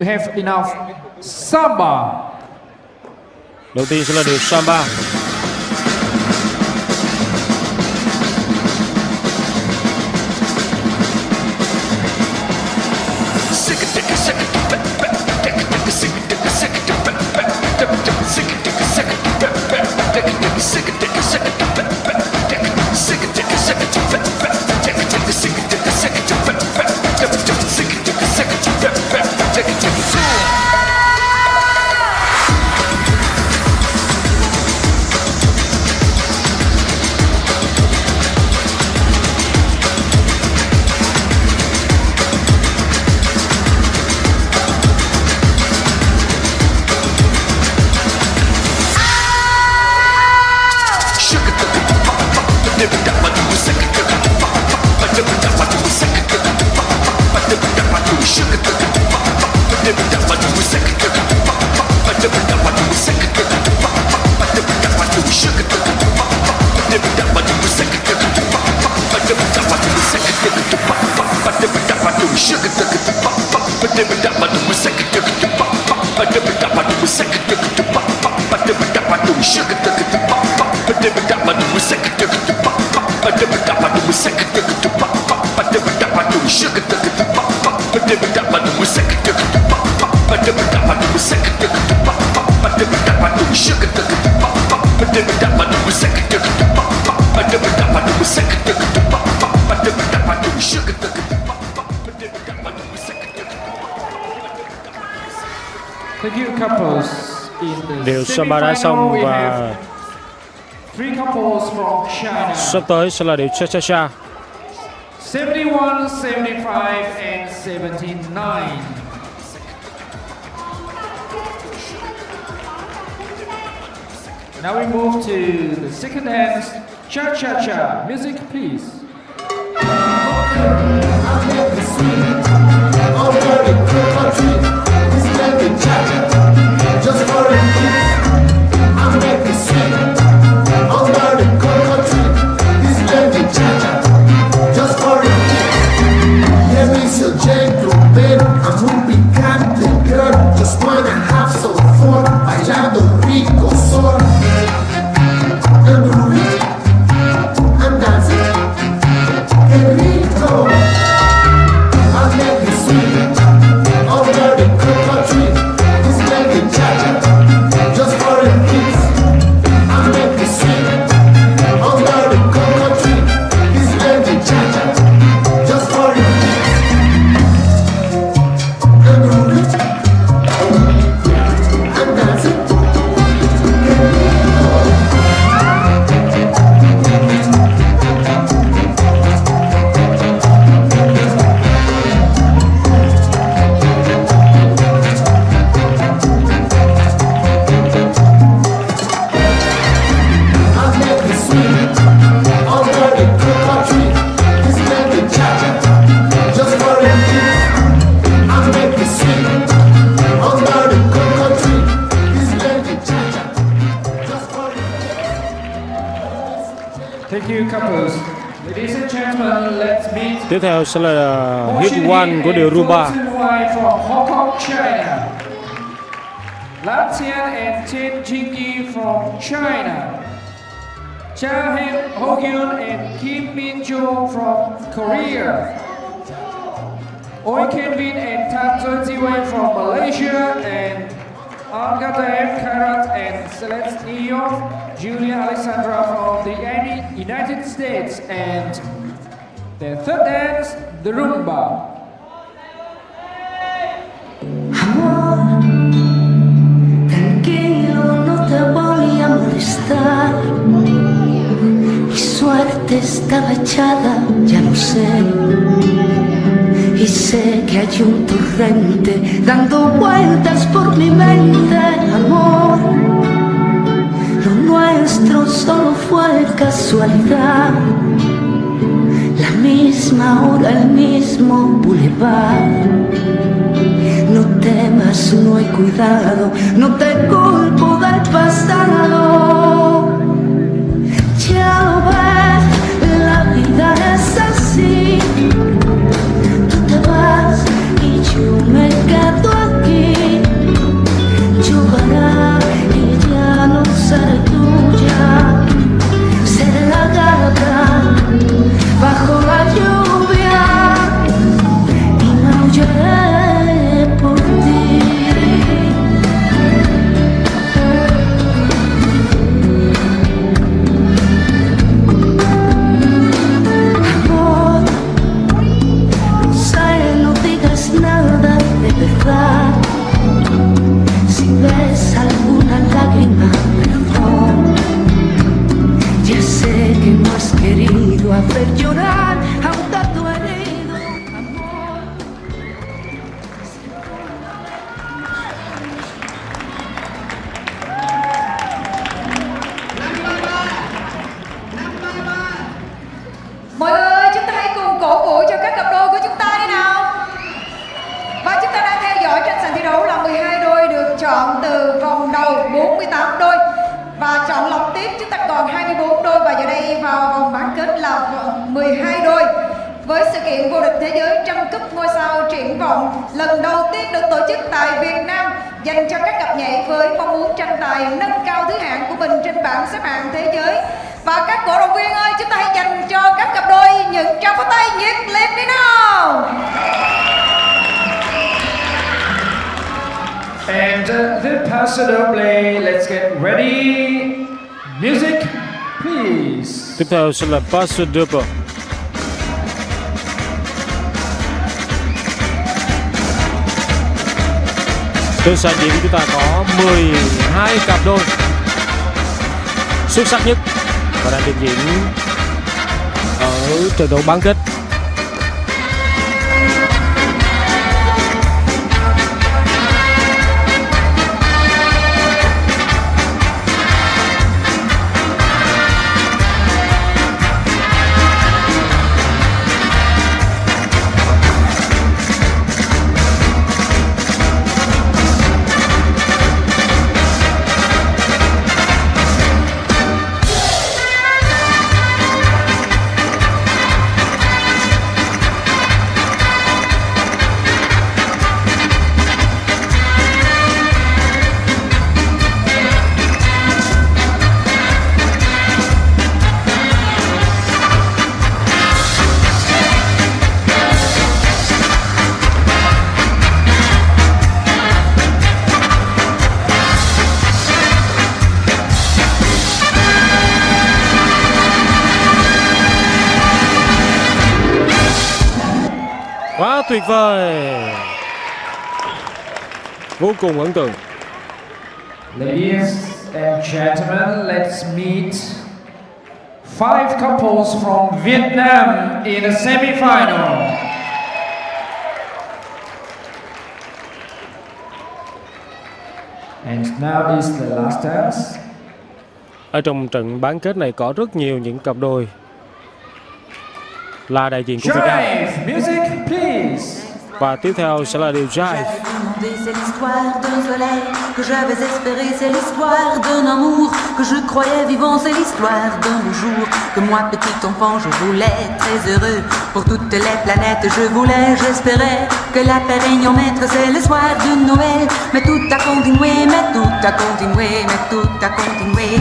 We have enough samba. Đầu tiên sẽ là samba. Thank you, couples. In the Điệu samba đã semi-final, xong we và have three couples from China. sắp tới sẽ là điệu cha cha cha. 71, 75, and 79. Now we move to the second dance, Cha Cha Cha. Music, please. Tiếp theo sẽ là hit one của and điệu rumba. Fu Zhenwei from Hong Kong, China. Lan and Chen Jingyi from China. Cha Hen Ho-kyun and Kim Min-jo from Korea. Oi Kenvin and Tan Zoi from Malaysia and Angadaev Kairat and Celeste Neo, Julia Alexandra from the Uni- United States and the third dance, the Rumba. Amor, tranquilo, no te voy a molestar. Mi suerte estaba echada, ya lo sé. Y sé que hay un torrente dando vueltas por mi mente, La misma hora, el mismo boulevard. No temas, no hay cuidado, no te culpo del pasado. 12 đôi. Với sự kiện vô địch thế giới trăm cúp ngôi sao triển vọng lần đầu tiên được tổ chức tại Việt Nam dành cho các cặp nhảy với mong muốn tranh tài nâng cao thứ hạng của mình trên bảng xếp hạng thế giới. Và các cổ động viên ơi, chúng ta hãy dành cho các cặp đôi những tràng pháo tay nhiệt liệt đi nào. And uh, the paso doble, let's get ready. Music, please. Tiếp theo sẽ là Paso Double. Trên sàn diễn chúng ta có 12 cặp đôi xuất sắc nhất và đang trình diễn ở trận đấu bán kết. Tuyệt vời. Vô cùng ấn tượng. Ladies and gentlemen, let's meet five couples from Vietnam in the semi-final. And now is the last dance. Ở trong trận bán kết này có rất nhiều những cặp đôi là đại diện của Việt Nam. Jive, music, please. Và tiếp theo sẽ là điều Jive. demandé, c'est l'histoire d'un soleil que j'avais espéré, c'est l'histoire d'un amour que je croyais vivant, c'est l'histoire d'un beau jour que moi, petit enfant, je voulais très heureux pour toutes les planètes. Je voulais, j'espérais que la paix règne en maître, c'est le soir de Noël. Mais tout a continué, mais tout a continué, mais tout a continué.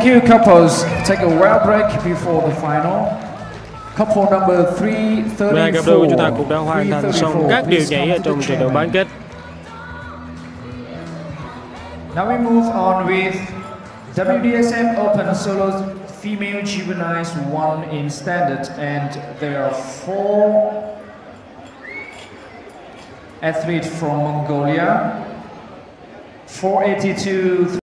Thank you, couples. Take a well break before the final. Couple number 334. 12 cặp đôi của chúng ta cũng đã hoàn thành xong 334, các điều nhảy ở trong the trận đấu bán kết. Now we move on with WDSF Open Solo Female Juveniles 1 in standard and there are four athletes from Mongolia. 482